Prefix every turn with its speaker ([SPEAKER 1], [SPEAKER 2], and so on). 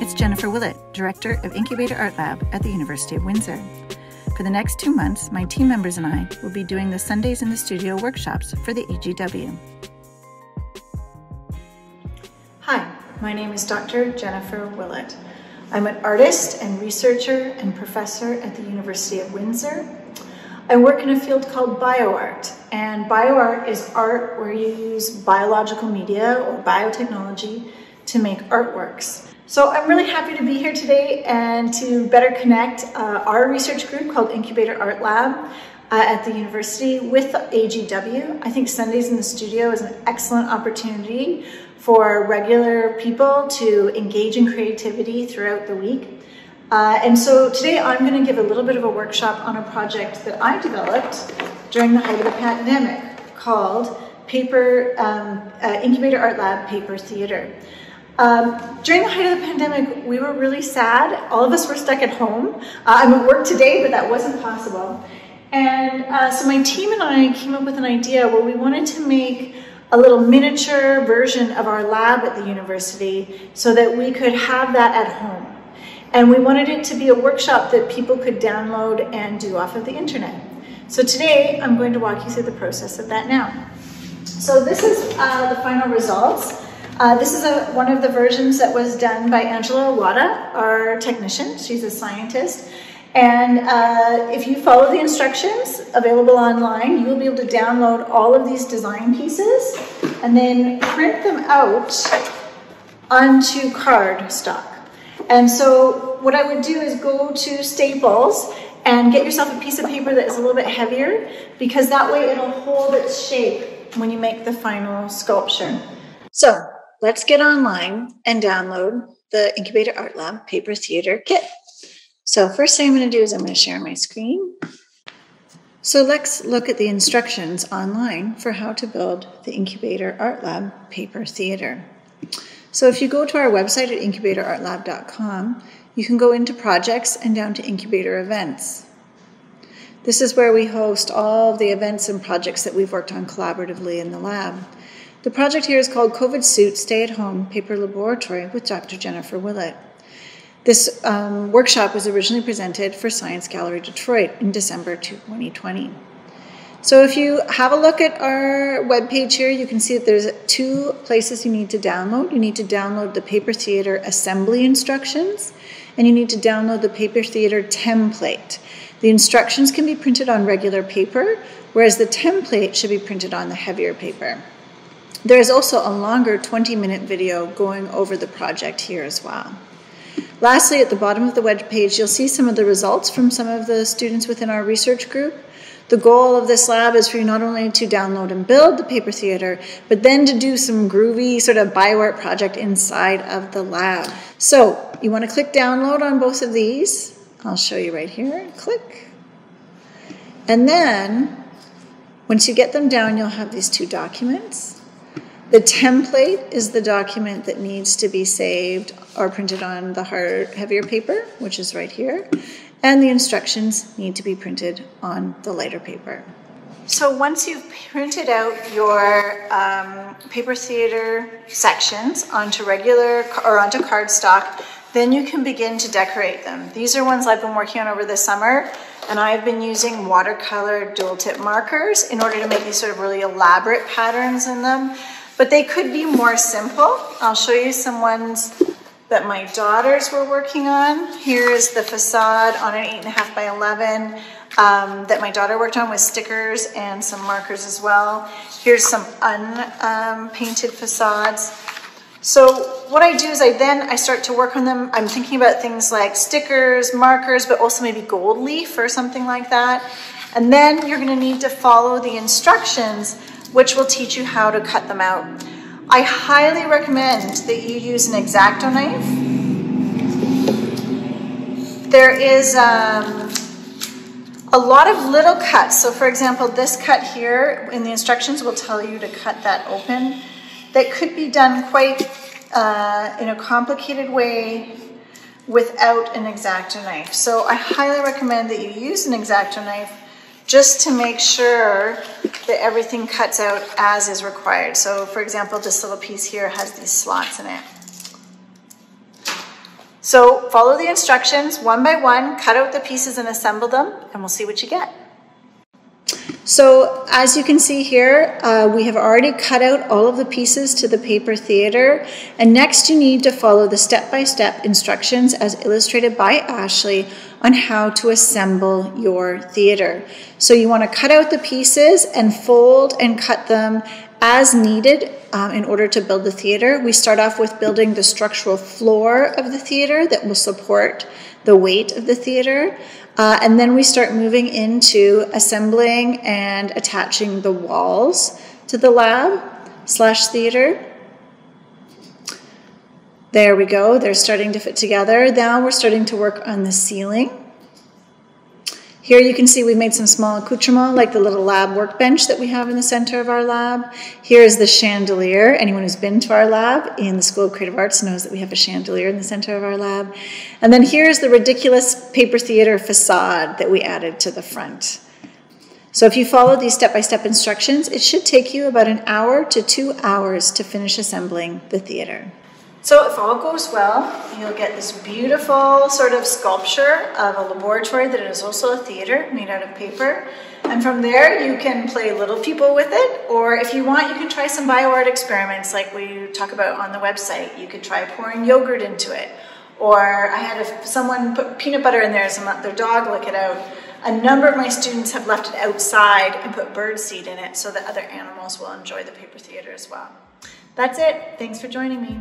[SPEAKER 1] Willet, Director of Incubator Art Lab at the University of Windsor. For the next two months, my team members and I will be doing the Sundays in the Studio workshops for the AGW.
[SPEAKER 2] Hi, my name is Dr. Jennifer Willet. I'm an artist and researcher and professor at the University of Windsor. I work in a field called bioart, and bioart is art where you use biological media or biotechnology to make artworks. So I'm really happy to be here today and to better connect uh, our research group called Incubator Art Lab uh, at the university with AGW. I think Sundays in the Studio is an excellent opportunity for regular people to engage in creativity throughout the week. Uh, and so today I'm going to give a little bit of a workshop on a project that I developed during the height of the pandemic called Paper um, uh, Incubator Art Lab Paper Theater. Um, during the height of the pandemic, we were really sad. All of us were stuck at home. Uh, I'm at work today, but that wasn't possible. And uh, so my team and I came up with an idea where we wanted to make a little miniature version of our lab at the university so that we could have that at home. And we wanted it to be a workshop that people could download and do off of the internet. So today, I'm going to walk you through the process of that now. So this is uh, the final results. Uh, this is a, one of the versions that was done by Angela Wada, our technician. She's a scientist. And uh, if you follow the instructions available online, you will be able to download all of these design pieces and then print them out onto card stock. And so what I would do is go to Staples and get yourself a piece of paper that is a little bit heavier because that way it'll hold its shape when you make the final sculpture. So let's get online and download the Incubator Art Lab Paper Theater Kit. So first thing I'm going to do is I'm going to share my screen. So let's look at the instructions online for how to build the Incubator Art Lab Paper Theater. So if you go to our website at incubatorartlab.com, you can go into projects and down to incubator events. This is where we host all the events and projects that we've worked on collaboratively in the lab. The project here is called COVID Suit Stay at Home Paper Laboratory with Dr. Jennifer Willet. This um, workshop was originally presented for Science Gallery Detroit in December 2020. So if you have a look at our webpage here, you can see that there's two places you need to download. You need to download the Paper Theater assembly instructions, and you need to download the Paper Theater template. The instructions can be printed on regular paper, whereas the template should be printed on the heavier paper. There is also a longer 20 minute video going over the project here as well. Lastly, at the bottom of the web page, you'll see some of the results from some of the students within our research group. The goal of this lab is for you not only to download and build the paper theater, but then to do some groovy sort of bioart project inside of the lab. So you want to click download on both of these. I'll show you right here. Click. And then once you get them down, you'll have these two documents. The template is the document that needs to be saved or printed on the hard, heavier paper, which is right here, and the instructions need to be printed on the lighter paper. So once you've printed out your um, paper theater sections onto regular or onto cardstock, then you can begin to decorate them. These are ones I've been working on over the summer, and I've been using watercolor dual tip markers in order to make these sort of really elaborate patterns in them but they could be more simple. I'll show you some ones that my daughters were working on. Here is the facade on an 8.5 by 11 um, that my daughter worked on with stickers and some markers as well. Here's some unpainted um, facades. So what I do is I then I start to work on them. I'm thinking about things like stickers, markers, but also maybe gold leaf or something like that. And then you're gonna need to follow the instructions which will teach you how to cut them out. I highly recommend that you use an X-Acto knife. There is um, a lot of little cuts. So for example, this cut here in the instructions will tell you to cut that open. That could be done quite uh, in a complicated way without an X-Acto knife. So I highly recommend that you use an X-Acto knife just to make sure that everything cuts out as is required. So for example, this little piece here has these slots in it. So follow the instructions one by one, cut out the pieces and assemble them, and we'll see what you get. So as you can see here, uh, we have already cut out all of the pieces to the paper theater. And next you need to follow the step-by-step -step instructions as illustrated by Ashley on how to assemble your theater. So you wanna cut out the pieces and fold and cut them as needed um, in order to build the theater. We start off with building the structural floor of the theater that will support the weight of the theater. Uh, and then we start moving into assembling and attaching the walls to the lab slash theater. There we go, they're starting to fit together. Now we're starting to work on the ceiling. Here you can see we've made some small accoutrements like the little lab workbench that we have in the center of our lab. Here is the chandelier. Anyone who's been to our lab in the School of Creative Arts knows that we have a chandelier in the center of our lab. And then here's the ridiculous paper theater facade that we added to the front. So if you follow these step-by-step -step instructions, it should take you about an hour to two hours to finish assembling the theater. So if all goes well, you'll get this beautiful sort of sculpture of a laboratory that is also a theater made out of paper. And from there, you can play little people with it, or if you want, you can try some bioart experiments like we talk about on the website. You could try pouring yogurt into it. Or I had a, someone put peanut butter in there let their dog lick it out. A number of my students have left it outside and put bird seed in it so that other animals will enjoy the paper theater as well. That's it. Thanks for joining me.